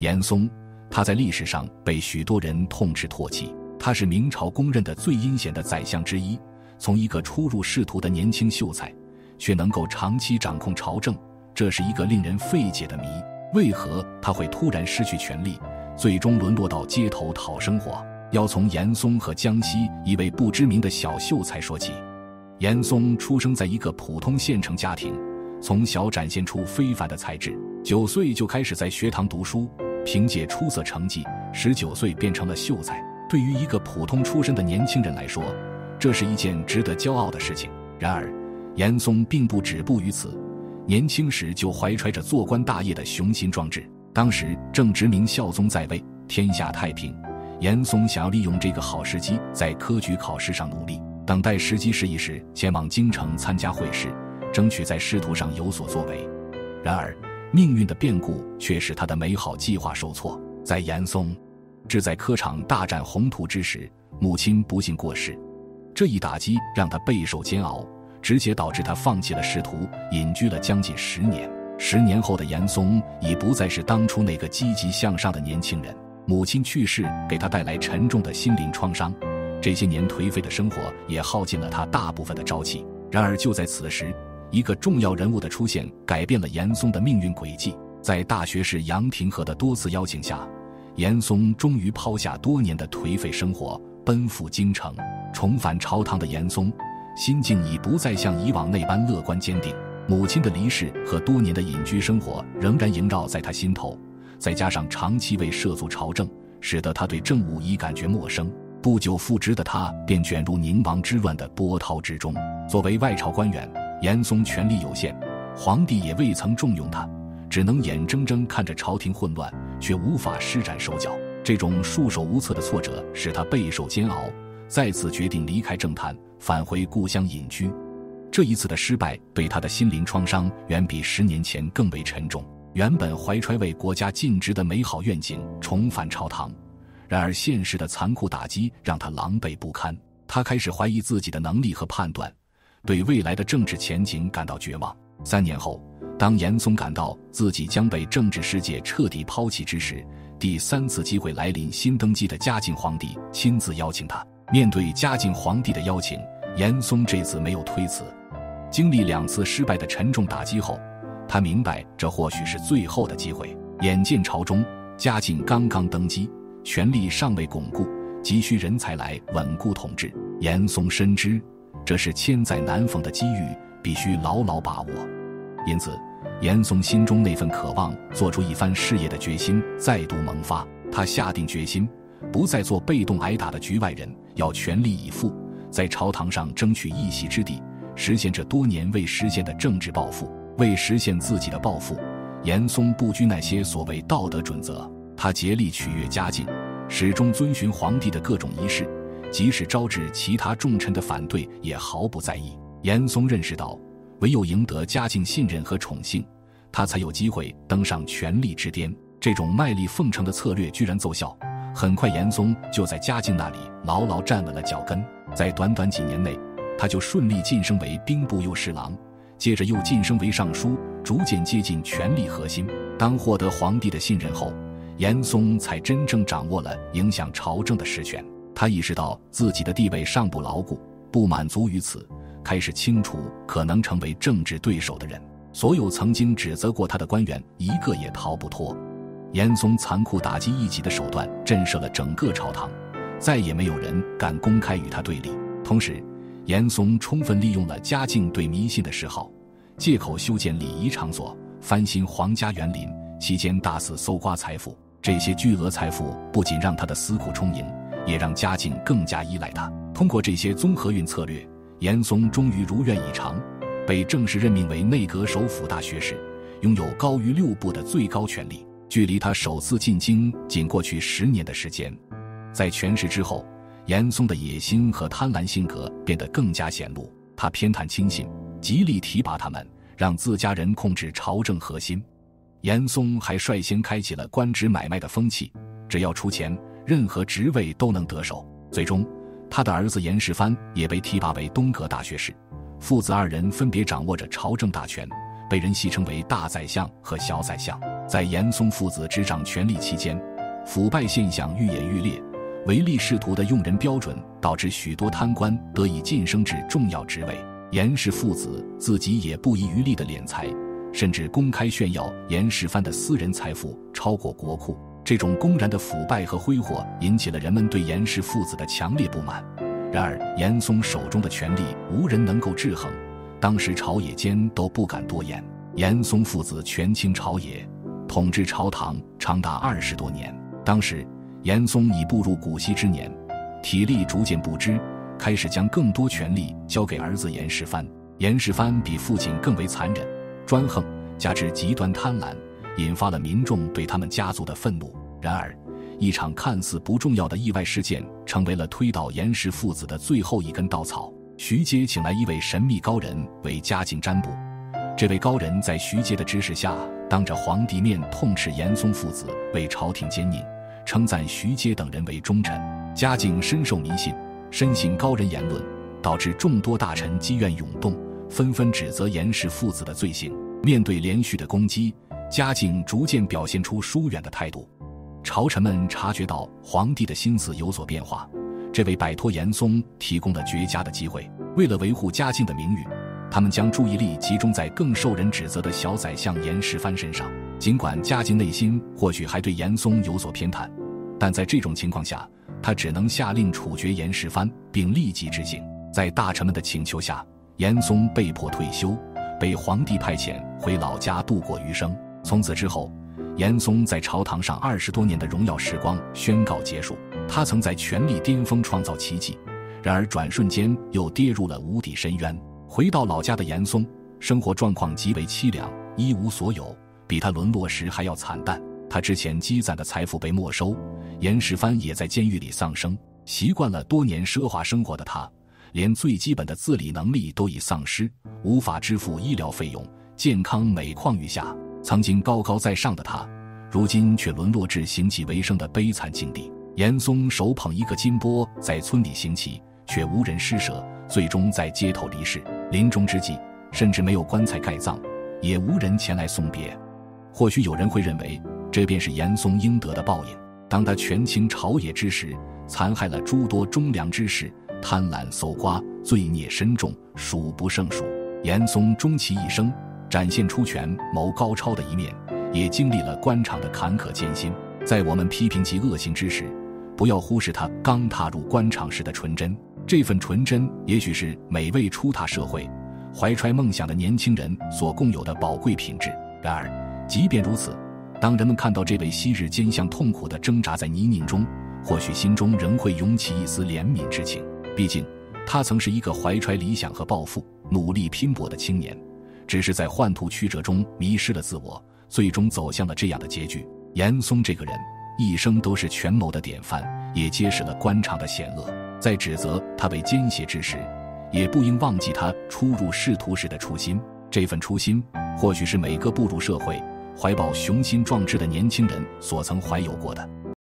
严嵩，他在历史上被许多人痛斥唾弃，他是明朝公认的最阴险的宰相之一。从一个初入仕途的年轻秀才，却能够长期掌控朝政，这是一个令人费解的谜。为何他会突然失去权力，最终沦落到街头讨生活？要从严嵩和江西一位不知名的小秀才说起。严嵩出生在一个普通县城家庭，从小展现出非凡的才智，九岁就开始在学堂读书，凭借出色成绩，十九岁变成了秀才。对于一个普通出身的年轻人来说，这是一件值得骄傲的事情。然而，严嵩并不止步于此，年轻时就怀揣着做官大业的雄心壮志。当时正值明孝宗在位，天下太平，严嵩想要利用这个好时机，在科举考试上努力，等待时机适宜时前往京城参加会试，争取在仕途上有所作为。然而，命运的变故却使他的美好计划受挫。在严嵩志在科场大展宏图之时，母亲不幸过世。这一打击让他备受煎熬，直接导致他放弃了仕途，隐居了将近十年。十年后的严嵩已不再是当初那个积极向上的年轻人。母亲去世给他带来沉重的心灵创伤，这些年颓废的生活也耗尽了他大部分的朝气。然而就在此时，一个重要人物的出现改变了严嵩的命运轨迹。在大学士杨廷和的多次邀请下，严嵩终于抛下多年的颓废生活。奔赴京城，重返朝堂的严嵩，心境已不再像以往那般乐观坚定。母亲的离世和多年的隐居生活仍然萦绕在他心头，再加上长期未涉足朝政，使得他对政务已感觉陌生。不久复职的他便卷入宁王之乱的波涛之中。作为外朝官员，严嵩权力有限，皇帝也未曾重用他，只能眼睁睁看着朝廷混乱，却无法施展手脚。这种束手无策的挫折使他备受煎熬，再次决定离开政坛，返回故乡隐居。这一次的失败对他的心灵创伤远比十年前更为沉重。原本怀揣为国家尽职的美好愿景，重返朝堂，然而现实的残酷打击让他狼狈不堪。他开始怀疑自己的能力和判断，对未来的政治前景感到绝望。三年后，当严嵩感到自己将被政治世界彻底抛弃之时，第三次机会来临，新登基的嘉靖皇帝亲自邀请他。面对嘉靖皇帝的邀请，严嵩这次没有推辞。经历两次失败的沉重打击后，他明白这或许是最后的机会。眼见朝中嘉靖刚刚登基，权力尚未巩固，急需人才来稳固统治。严嵩深知这是千载难逢的机遇，必须牢牢把握。因此。严嵩心中那份渴望做出一番事业的决心再度萌发，他下定决心，不再做被动挨打的局外人，要全力以赴，在朝堂上争取一席之地，实现这多年未实现的政治抱负。为实现自己的抱负，严嵩不拘那些所谓道德准则，他竭力取悦嘉靖，始终遵循皇帝的各种仪式，即使招致其他重臣的反对，也毫不在意。严嵩认识到。唯有赢得嘉靖信任和宠幸，他才有机会登上权力之巅。这种卖力奉承的策略居然奏效，很快严嵩就在嘉靖那里牢牢站稳了脚跟。在短短几年内，他就顺利晋升为兵部右侍郎，接着又晋升为尚书，逐渐接近权力核心。当获得皇帝的信任后，严嵩才真正掌握了影响朝政的实权。他意识到自己的地位尚不牢固，不满足于此。开始清除可能成为政治对手的人，所有曾经指责过他的官员，一个也逃不脱。严嵩残酷打击异己的手段震慑了整个朝堂，再也没有人敢公开与他对立。同时，严嵩充分利用了嘉靖对迷信的嗜好，借口修建礼仪场所、翻新皇家园林，期间大肆搜刮财富。这些巨额财富不仅让他的私库充盈，也让嘉靖更加依赖他。通过这些综合运策略。严嵩终于如愿以偿，被正式任命为内阁首辅大学士，拥有高于六部的最高权力。距离他首次进京仅过去十年的时间，在权势之后，严嵩的野心和贪婪性格变得更加显露。他偏袒亲信，极力提拔他们，让自家人控制朝政核心。严嵩还率先开启了官职买卖的风气，只要出钱，任何职位都能得手。最终。他的儿子严世蕃也被提拔为东阁大学士，父子二人分别掌握着朝政大权，被人戏称为大宰相和小宰相。在严嵩父子执掌权力期间，腐败现象愈演愈烈，唯利是图的用人标准导致许多贪官得以晋升至重要职位。严氏父子自己也不遗余力的敛财，甚至公开炫耀严世蕃的私人财富超过国库。这种公然的腐败和挥霍引起了人们对严氏父子的强烈不满。然而，严嵩手中的权力无人能够制衡，当时朝野间都不敢多言。严嵩父子权倾朝野，统治朝堂长达二十多年。当时，严嵩已步入古稀之年，体力逐渐不支，开始将更多权力交给儿子严世蕃。严世蕃比父亲更为残忍、专横，加之极端贪婪，引发了民众对他们家族的愤怒。然而，一场看似不重要的意外事件，成为了推倒严氏父子的最后一根稻草。徐阶请来一位神秘高人为嘉靖占卜。这位高人在徐阶的指使下，当着皇帝面痛斥严嵩父子为朝廷奸佞，称赞徐阶等人为忠臣。嘉靖深受民信，深信高人言论，导致众多大臣积怨涌动，纷纷指责严氏父子的罪行。面对连续的攻击，嘉靖逐渐表现出疏远的态度。朝臣们察觉到皇帝的心思有所变化，这为摆脱严嵩提供了绝佳的机会。为了维护嘉靖的名誉。他们将注意力集中在更受人指责的小宰相严世蕃身上。尽管嘉靖内心或许还对严嵩有所偏袒，但在这种情况下，他只能下令处决严世蕃，并立即执行。在大臣们的请求下，严嵩被迫退休，被皇帝派遣回老家度过余生。从此之后，严嵩在朝堂上二十多年的荣耀时光宣告结束。他曾在权力巅峰创造奇迹，然而转瞬间又跌入了无底深渊。回到老家的严嵩，生活状况极为凄凉，一无所有，比他沦落时还要惨淡。他之前积攒的财富被没收，严世蕃也在监狱里丧生。习惯了多年奢华生活的他，连最基本的自理能力都已丧失，无法支付医疗费用，健康每况愈下。曾经高高在上的他，如今却沦落至行乞为生的悲惨境地。严嵩手捧一个金钵在村里行乞，却无人施舍，最终在街头离世。临终之际，甚至没有棺材盖葬，也无人前来送别。或许有人会认为，这便是严嵩应得的报应。当他权倾朝野之时，残害了诸多忠良之士，贪婪搜刮，罪孽深重，数不胜数。严嵩终其一生，展现出权谋高超的一面，也经历了官场的坎坷艰辛。在我们批评其恶行之时，不要忽视他刚踏入官场时的纯真。这份纯真，也许是每位初踏社会、怀揣梦想的年轻人所共有的宝贵品质。然而，即便如此，当人们看到这位昔日艰相痛苦的挣扎在泥泞中，或许心中仍会涌起一丝怜悯之情。毕竟，他曾是一个怀揣理想和抱负、努力拼搏的青年，只是在幻途曲折中迷失了自我，最终走向了这样的结局。严嵩这个人，一生都是权谋的典范，也揭示了官场的险恶。在指责他为奸邪之时，也不应忘记他初入仕途时的初心。这份初心，或许是每个步入社会、怀抱雄心壮志的年轻人所曾怀有过的。